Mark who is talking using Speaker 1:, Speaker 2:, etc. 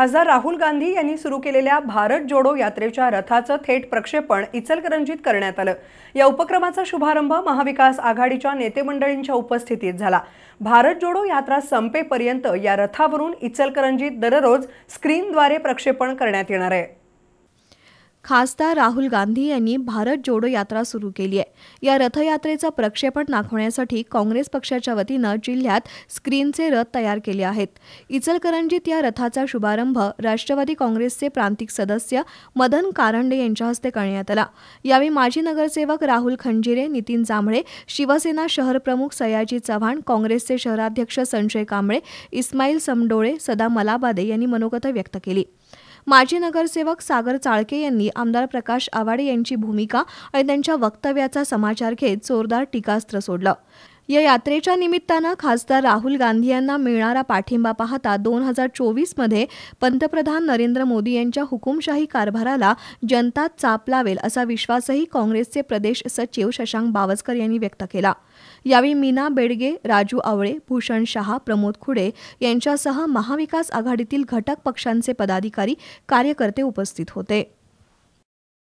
Speaker 1: खासदार राहुल गांधी यांनी सुरू केलेल्या भारत जोडो यात्रेच्या रथाचं थेट प्रक्षेपण इचलकरंजीत करण्यात आलं. या उपक्रमाचा शुभारंभ महाविकास आघाडीच्या नेतेमंडळींच्या उपस्थितीत झाला. भारत जोडो यात्रा संपेपर्यंत या रथावरून इचलकरंजीत दररोज स्क्रीनद्वारे प्रक्षेपण करण्यात येणार आहे.
Speaker 2: खासदार राहुल गांधी यांनी भारत जोडो यात्रा सुरू केली आहे. या रथयात्रेचं प्रक्षेपण दाखवण्यासाठी काँग्रेस पक्षाच्या वतीनं जिल्ह्यात स्क्रीनचे रथ तयार केले आहेत. इचलकरंजीत या रथाचा शुभारंभ राष्ट्रवादी काँग्रेसचे प्रांतिक सदस्य मदन कारंडे यांच्या हस्ते करण्यात आला. यावेळी माजी नगरसेवक राहुल खंजिरे नितीन जांभळे शिवसेना शहर प्रमुख सयाजी चव्हाण काँग्रेसचे शहराध्यक्ष संजय कांबळे इस्माईल समडोळे सदा मलाबादे यांनी मनोगत व्यक्त केली. माजी नगरसेवक सागर चाळके यांनी आमदार प्रकाश आवाडे यांची भूमिका आणि त्यांच्या वक्तव्याचा समाचार घेत जोरदार टीकास्त्र सोडलं. या यात्रेच्या निमित्तानं खासदार राहुल गांधी यांना मिळणारा पाठिंबा पाहता दोन हजार चोवीसमध्ये पंतप्रधान नरेंद्र मोदी यांच्या हुकुमशाही कारभाराला जनता चाप लावेल असा विश्वासही काँग्रेसचे प्रदेश सचिव शशांक बावस्कर यांनी व्यक्त केला. यावेळी मीना बेडगे राजू आवळे भूषण शहा प्रमोद खुडे यांच्यासह महाविकास आघाडीतील घटक पक्षांचे पदाधिकारी कार्यकर्ते उपस्थित होते.